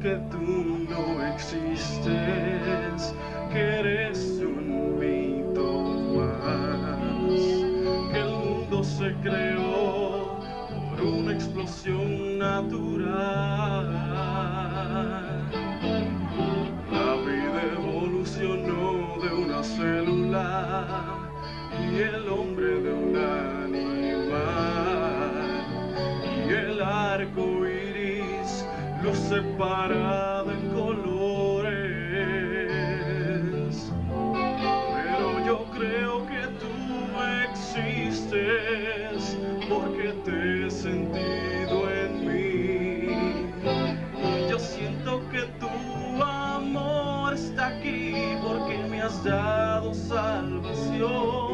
que tú no existes, que eres un mito más, que el mundo se creó por una explosión natural. La vida evolucionó de una célula y el hombre de un animal y el arco iris lo separa en colores. Pero yo creo que tú existes porque te he sentido en mí. Y yo siento que tu amor está aquí porque me has dado salvación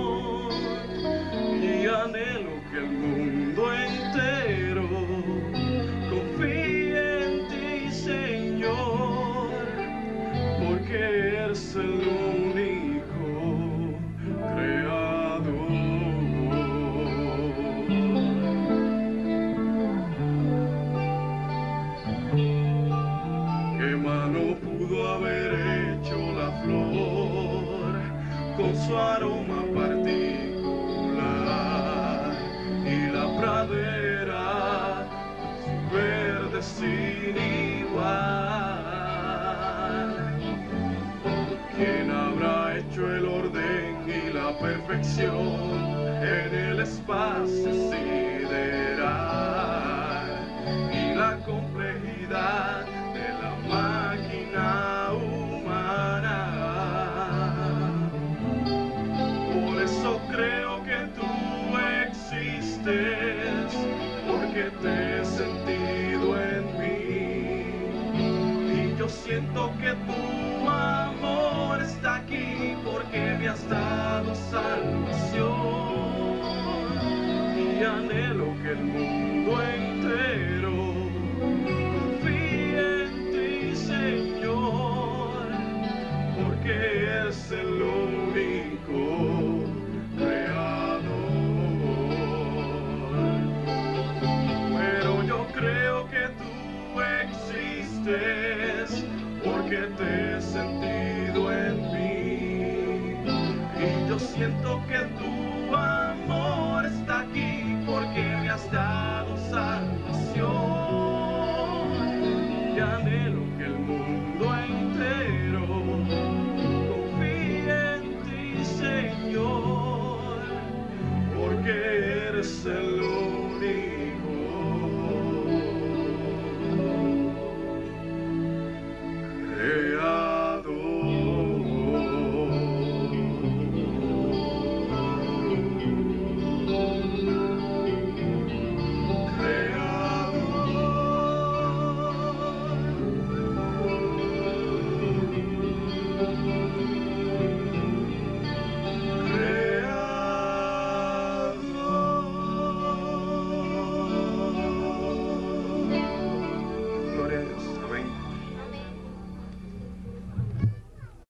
pudo haber hecho la flor con su aroma el orden y la perfección en el espacio sideral y la complejidad de la máquina humana? Por eso creo que tú existes, porque te he sentido en mí. Y yo siento que tu amor está has dado salvación. Y anhelo que el mundo entero confíe en ti, Señor, porque es el único creador. Pero yo creo que tú existes porque te he yo siento que